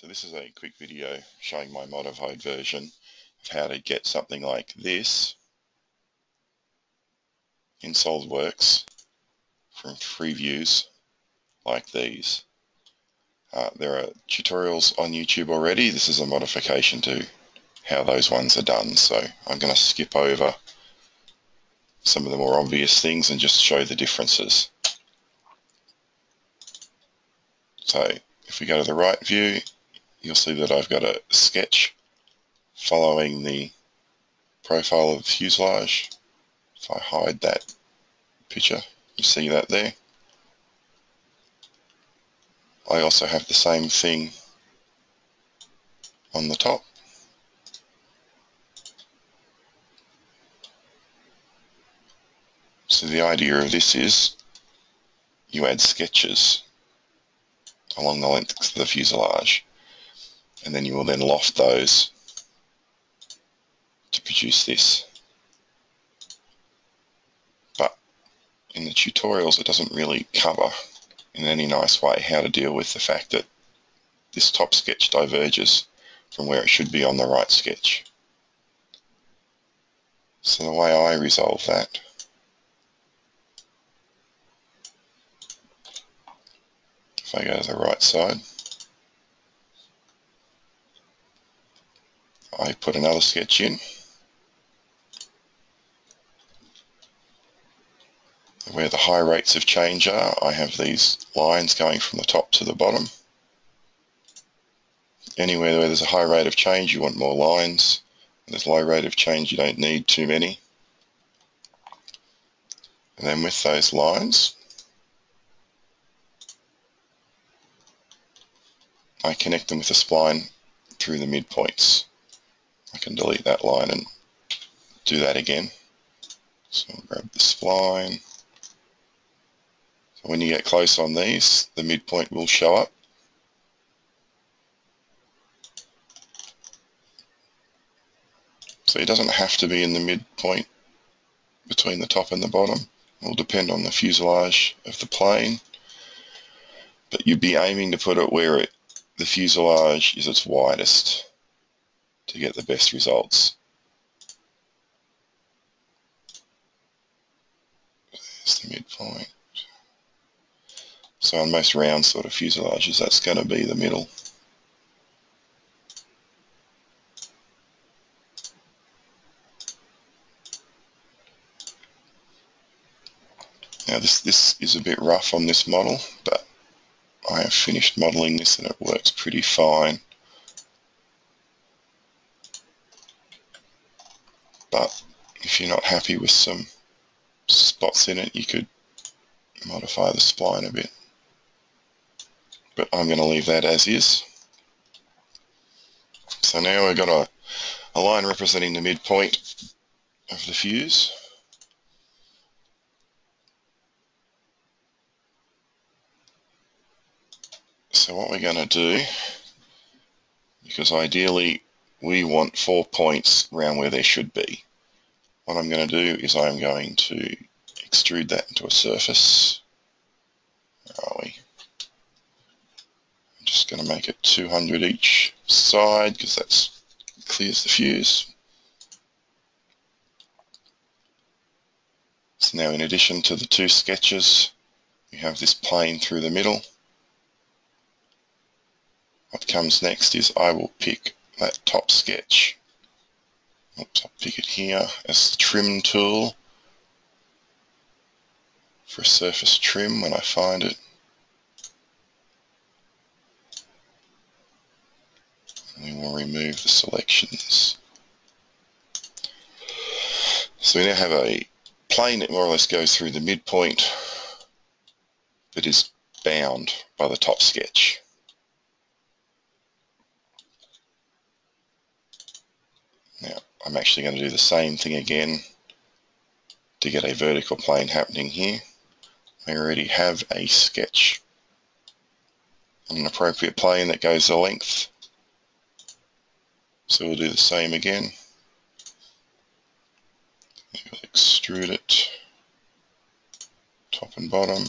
So this is a quick video showing my modified version of how to get something like this in SOLIDWORKS from three views like these. Uh, there are tutorials on YouTube already. This is a modification to how those ones are done. So I'm going to skip over some of the more obvious things and just show the differences. So if we go to the right view, you'll see that I've got a sketch following the profile of the fuselage. If I hide that picture, you see that there. I also have the same thing on the top. So the idea of this is you add sketches along the length of the fuselage and then you will then loft those to produce this. But in the tutorials it doesn't really cover in any nice way how to deal with the fact that this top sketch diverges from where it should be on the right sketch. So the way I resolve that if I go to the right side I put another sketch in. Where the high rates of change are I have these lines going from the top to the bottom. Anywhere where there's a high rate of change you want more lines. When there's low rate of change you don't need too many. And then with those lines I connect them with a spline through the midpoints can delete that line and do that again. So I'll grab the spline. So when you get close on these, the midpoint will show up. So it doesn't have to be in the midpoint between the top and the bottom. It will depend on the fuselage of the plane. But you'd be aiming to put it where it, the fuselage is its widest to get the best results. There's the midpoint. So on most round sort of fuselages, that's going to be the middle. Now this, this is a bit rough on this model, but I have finished modelling this and it works pretty fine. But if you're not happy with some spots in it you could modify the spline a bit. But I'm going to leave that as is. So now we've got a, a line representing the midpoint of the fuse. So what we're going to do because ideally we want four points around where there should be. What I'm going to do is I'm going to extrude that into a surface. Where are we? I'm just going to make it 200 each side because that clears the fuse. So now in addition to the two sketches, we have this plane through the middle. What comes next is I will pick that top sketch. I'll pick it here as the trim tool for a surface trim when I find it. And we will remove the selections. So we now have a plane that more or less goes through the midpoint but is bound by the top sketch. I'm actually going to do the same thing again to get a vertical plane happening here. I already have a sketch on an appropriate plane that goes the length. So we'll do the same again. We'll extrude it top and bottom.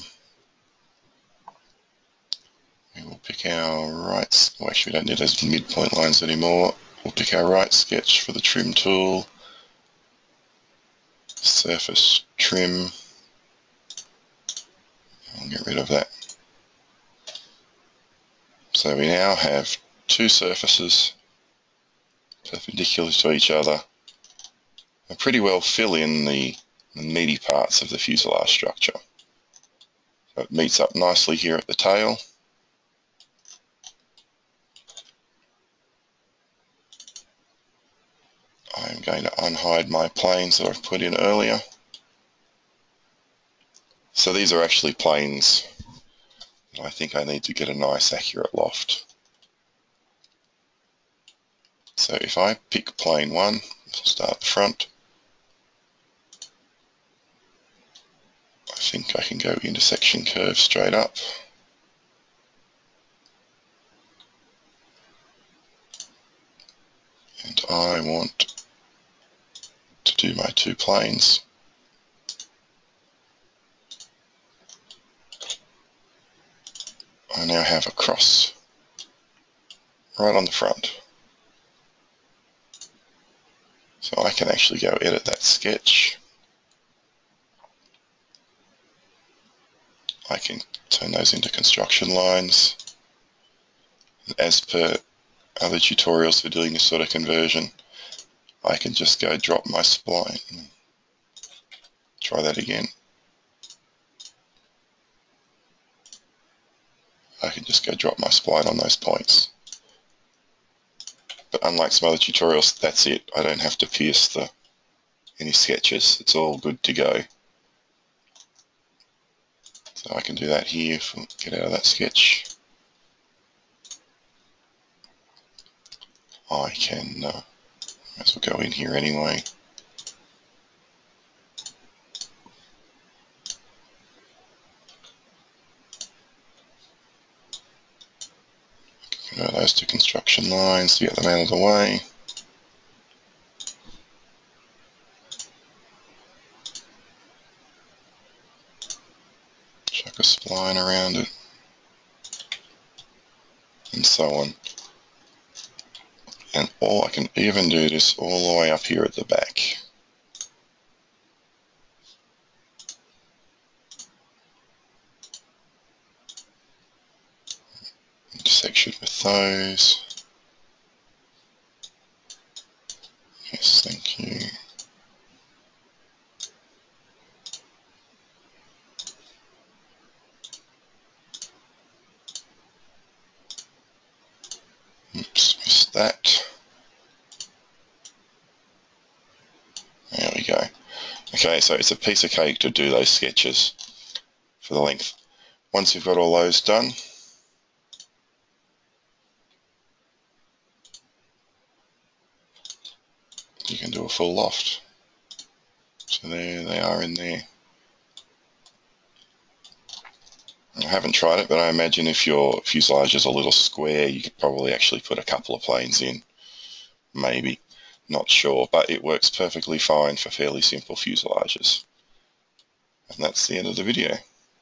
We will pick our right, well actually we don't need those midpoint lines anymore. We'll pick our right sketch for the trim tool, surface trim, I'll get rid of that. So we now have two surfaces perpendicular to each other and pretty well fill in the, the meaty parts of the fuselage structure. So it meets up nicely here at the tail. I'm going to unhide my planes that I've put in earlier. So these are actually planes I think I need to get a nice accurate loft. So if I pick plane 1, start the front, I think I can go intersection curve straight up. And I want do my two planes. I now have a cross right on the front. So I can actually go edit that sketch. I can turn those into construction lines. As per other tutorials for doing this sort of conversion, I can just go drop my spline. Try that again. I can just go drop my spline on those points. But unlike some other tutorials, that's it. I don't have to pierce the any sketches. It's all good to go. So I can do that here, get out of that sketch. I can, uh, as well go in here anyway. Convert those to construction lines to get them out of the way. Chuck a spline around it. And so on. And all I can even do this all the way up here at the back. intersection with those. Yes, thank you. Oops, missed that. There we go. Okay, so it's a piece of cake to do those sketches for the length. Once you've got all those done, you can do a full loft. So there they are in there. I haven't tried it, but I imagine if your fuselage is a little square, you could probably actually put a couple of planes in. Maybe. Not sure, but it works perfectly fine for fairly simple fuselages. And that's the end of the video.